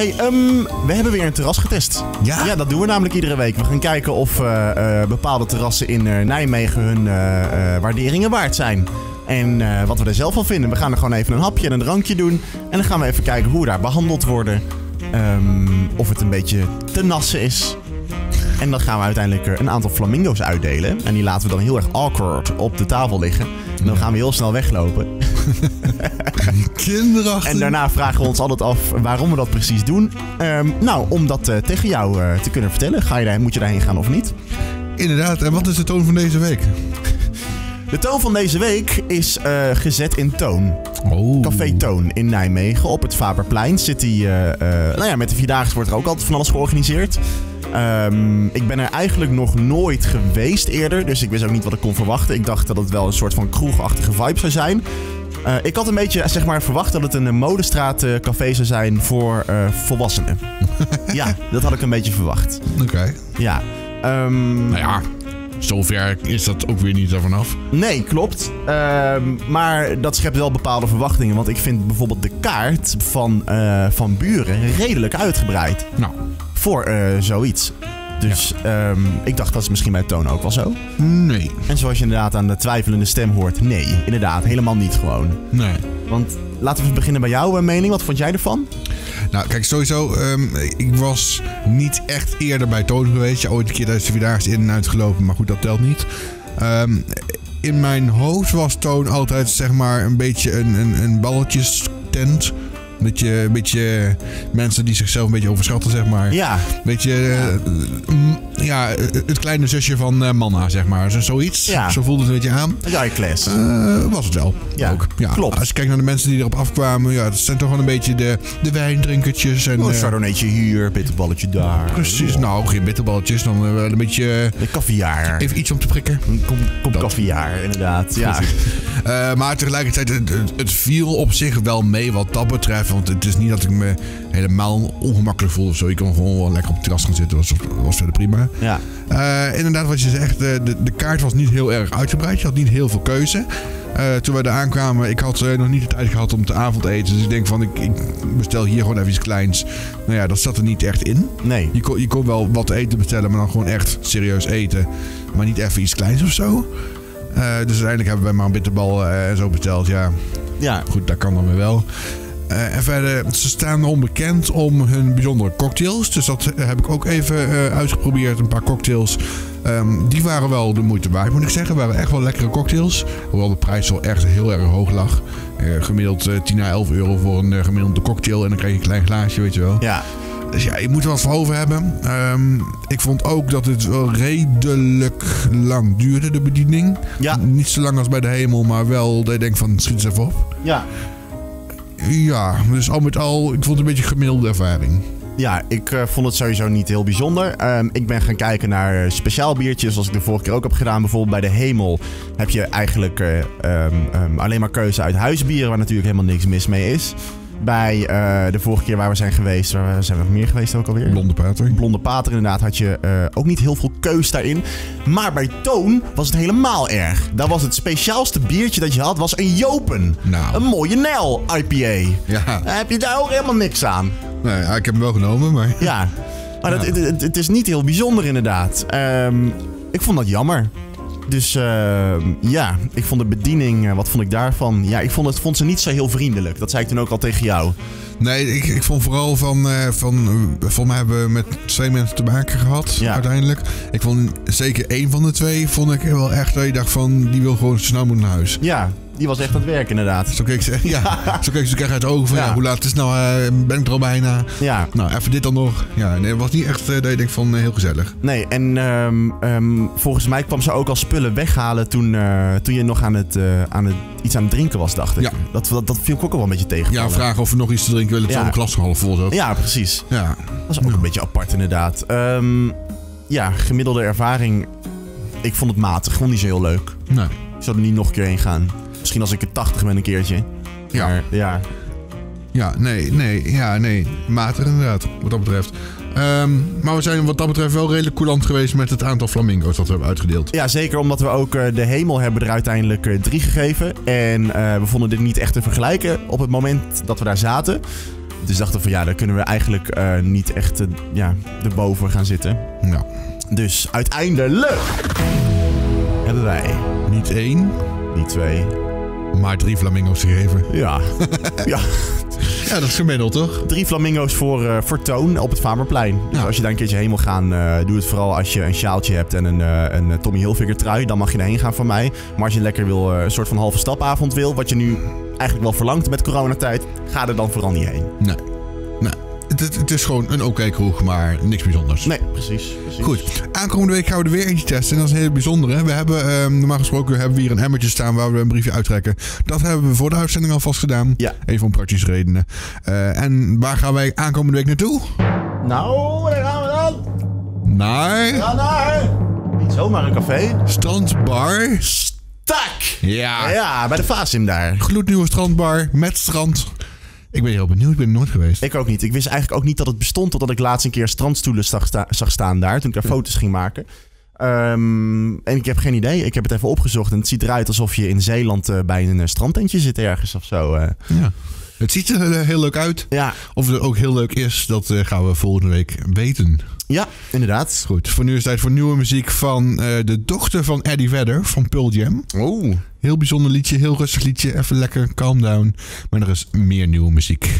Hey, ehm, we hebben weer een terras getest. Ja? Ja, dat doen we namelijk iedere week. We gaan kijken of eh, eh, bepaalde terrassen in eh, Nijmegen hun waarderingen waard zijn. En wat we er zelf van vinden. We gaan er gewoon even een hapje en een drankje doen. En dan gaan we even kijken hoe we daar behandeld worden. Ehm, of het een beetje te nassen is. En dan gaan we uiteindelijk een aantal flamingo's uitdelen. En die laten we dan heel erg awkward op de tafel liggen. En dan gaan we heel snel weglopen. Kinderachtig. En daarna vragen we ons altijd af waarom we dat precies doen. Ehm, nou, om dat eh, tegen jou eh, te kunnen vertellen. Ga je daar, moet je daarheen gaan of niet? Inderdaad. En wat is de toon van deze week? De toon van deze week is eh, gezet in Toon. Oh. Café Toon in Nijmegen. Op het Faberplein zit die... eh, nou ja, met de Vierdaagse wordt er ook altijd van alles georganiseerd. Ehm, ik ben er eigenlijk nog nooit geweest eerder. Dus ik wist ook niet wat ik kon verwachten. Ik dacht dat het wel een soort van kroegachtige vibe zou zijn. Eh, ik had een beetje zeg maar, verwacht dat het een modestraatcafé zou zijn voor eh, volwassenen. ja, dat had ik een beetje verwacht. Oké. Ja. Ehm, Nou ja, zover is dat ook weer niet ervan af. Nee, klopt. Ehm, maar dat schept wel bepaalde verwachtingen. Want ik vind bijvoorbeeld de kaart van, eh, van Buren redelijk uitgebreid. Nou, Voor eh, zoiets. Dus ehm, ik dacht dat is misschien bij Toon ook wel zo. nee. En zoals je inderdaad aan de twijfelende stem hoort, nee, inderdaad, helemaal niet gewoon. Nee. Want laten we beginnen bij jouw eh, mening. Wat vond jij ervan? Nou, kijk, sowieso, ehm, ik was niet echt eerder bij Toon geweest. Ja, ooit een keer tijdens de Vierdaagse in en uitgelopen, maar goed, dat telt niet. Ehm, in mijn hoofd was Toon altijd, zeg maar, een beetje een, een, een balletjestent. Een beetje, een beetje mensen die zichzelf een beetje overschatten, zeg maar. Ja, Een beetje, eh, ja, het kleine zusje van eh, Manna, zeg maar. Zo, zoiets. Ja. Zo voelde het een beetje aan. Guy Class. Eh, was het wel. Ja, ook. Ja, klopt. Als je kijkt naar de mensen die erop afkwamen, ja, dat zijn toch wel een beetje de, de wijndrinkertjes. En, Oh, een eh, chardonnaytje hier, bitterballetje daar. precies, nou, geen bitterballetjes, dan eh, wel een beetje De even iets om te prikken. Kom, kom caviar, inderdaad. Ja. Eh, maar tegelijkertijd, het, het, het viel op zich wel mee wat dat betreft. Want het is niet dat ik me helemaal ongemakkelijk voel of zo. Ik kon gewoon wel lekker op het terras gaan zitten. Dat was, was verder prima. Ja. Eh, inderdaad, wat je zegt, de, de, de kaart was niet heel erg uitgebreid. Je had niet heel veel keuze. Eh, toen wij er aankwamen, ik had eh, nog niet de tijd gehad om te avondeten. Dus ik denk van, ik, ik bestel hier gewoon even iets kleins. Nou ja, dat zat er niet echt in. Nee. Je kon, je kon wel wat eten bestellen, maar dan gewoon echt serieus eten. Maar niet even iets kleins of zo. Dus uiteindelijk hebben wij maar een bitterbal en zo besteld. Ja, Ja. goed, dat kan dan weer wel. Eh, en verder, ze staan onbekend om hun bijzondere cocktails. Dus dat heb ik ook even eh, uitgeprobeerd. Een paar cocktails. Ehm, die waren wel de moeite waard, moet ik zeggen. waren echt wel lekkere cocktails. Hoewel de prijs wel echt heel erg hoog lag. Eh, gemiddeld eh, 10 à 11 euro voor een eh, gemiddelde cocktail. En dan krijg je een klein glaasje, weet je wel. Ja. Dus ja, je moet er wat voor over hebben. Ehm, ik vond ook dat het wel redelijk lang duurde, de bediening. Ja. Niet zo lang als bij de hemel, maar wel dat je denkt van schiet eens even op. Ja. Ja, dus al met al, ik vond het een beetje een gemiddelde ervaring. Ja, ik eh, vond het sowieso niet heel bijzonder. Ehm, ik ben gaan kijken naar eh, speciaal biertjes, zoals ik de vorige keer ook heb gedaan. Bijvoorbeeld bij de Hemel heb je eigenlijk eh, ehm, ehm, alleen maar keuze uit huisbieren, waar natuurlijk helemaal niks mis mee is. Bij eh, de vorige keer waar we zijn geweest, waar zijn we nog meer geweest ook alweer? Blonde pater. Blonde Pater inderdaad had je eh, ook niet heel veel keus daarin. Maar bij Toon was het helemaal erg. Daar was het speciaalste biertje dat je had, was een Jopen. Nou. Een mooie Nel IPA. Ja, Daar heb je daar ook helemaal niks aan. ja, ik heb hem wel genomen, maar... Ja, maar dat, Ja. het, het, het is niet heel bijzonder inderdaad. Ehm, ik vond dat jammer. Dus ehm, ja, ik vond de bediening, eh, wat vond ik daarvan? Ja, ik vond, het, vond ze niet zo heel vriendelijk. Dat zei ik toen ook al tegen jou. Nee, ik, ik vond vooral van, eh van... eh, Volgens mij hebben we met twee mensen te maken gehad, Ja. uiteindelijk. Ik vond zeker één van de twee, vond ik wel echt... Dat je dacht van, die wil gewoon snel moeten naar huis. Ja, die was echt aan het werk inderdaad. Zo keek ze, ja, zo keek ze krijg uit de ogen van, Ja. ja. hoe laat het is nou, eh, ben ik er al bijna. Ja, Nou, even dit dan nog. Ja, nee, het was niet echt eh, dat je denkt van, eh, heel gezellig. nee, en ehm, ehm, volgens mij kwam ze ook al spullen weghalen toen, toen je nog aan het, aan het, iets aan het drinken was, dacht ik. Ja. Dat, dat, dat viel ik ook al wel een beetje tegen. Ja, vragen of we nog iets te drinken willen, terwijl Ja. de nog half vol zat. Ja, precies. Ja. Dat was ook een beetje apart inderdaad. Ehm, ja, gemiddelde ervaring. Ik vond het matig. Gewoon niet zo heel leuk. Nou, Ik zou er niet nog een keer heen gaan. Misschien als ik er 80 ben een keertje. Ja. Maar, ja. ja, nee, nee, ja, nee. Matig inderdaad, wat dat betreft. Ehm, maar we zijn wat dat betreft wel redelijk coulant geweest met het aantal flamingo's dat we hebben uitgedeeld. ja, zeker omdat we ook eh, de hemel hebben er uiteindelijk eh, drie gegeven. En eh, we vonden dit niet echt te vergelijken op het moment dat we daar zaten. Dus dachten we van ja, daar kunnen we eigenlijk niet echt ja, erboven gaan zitten. Nou, Dus uiteindelijk hebben wij, niet één, die twee, maar drie flamingo's gegeven. ja, ja Ja, dat is gemiddeld, toch? drie flamingo's voor, eh, voor Toon op het Vamerplein. Dus Ja. als je daar een keertje heen wil gaan, eh, doe het vooral als je een sjaaltje hebt en een, eh, een Tommy Hilfiger trui. Dan mag je erheen gaan van mij. Maar als je lekker wil, een soort van halve stapavond wil, wat je nu eigenlijk wel verlangt met coronatijd, ga er dan vooral niet heen. Nee. nee. Het, is gewoon een oké kroeg, maar niks bijzonders. Nee, precies. precies. Goed, aankomende week gaan we er weer eentje testen. En dat is een hele bijzondere. We hebben, ehm, normaal gesproken hebben we hier een emmertje staan waar we een briefje uittrekken. Dat hebben we voor de uitzending alvast gedaan. Ja. Even om praktische redenen. Eh, en waar gaan wij aankomende week naartoe? Nou, daar gaan we dan. Naar Ga naar. Niet zomaar een café. Strandbar. Stak! Ja. Ja, bij de Fasim daar. Gloednieuwe strandbar met strand. Ik ben heel benieuwd, ik ben er nooit geweest. Ik ook niet. Ik wist eigenlijk ook niet dat het bestond totdat ik laatst een keer strandstoelen zag, sta- zag staan daar. Toen ik daar foto's ging maken. Ehm, en ik heb geen idee. Ik heb het even opgezocht en het ziet eruit alsof je in Zeeland eh, bij een eh, strandtentje zit ergens of zo. eh. Ja. Het ziet er eh, heel leuk uit. Ja, Of het ook heel leuk is, dat eh, gaan we volgende week weten. ja, inderdaad. Goed, voor nu is het tijd voor nieuwe muziek van eh, de dochter van Eddie Vedder van Pearl Jam. Oeh. Heel bijzonder liedje, heel rustig liedje, even lekker calm down. Maar er is meer nieuwe muziek.